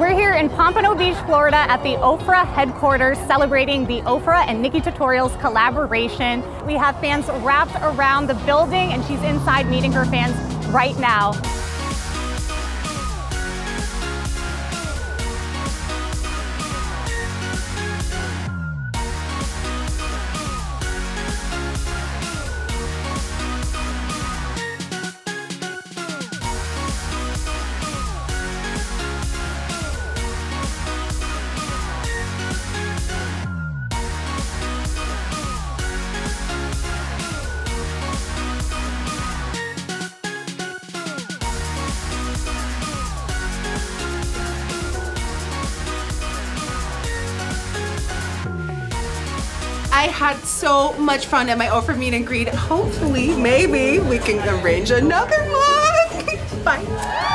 We're here in Pompano Beach, Florida at the Ofra headquarters celebrating the Ofra and Nikkie Tutorials collaboration. We have fans wrapped around the building and she's inside meeting her fans right now. I had so much fun at my Ofra meet and greet. Hopefully, maybe we can arrange another one. Bye.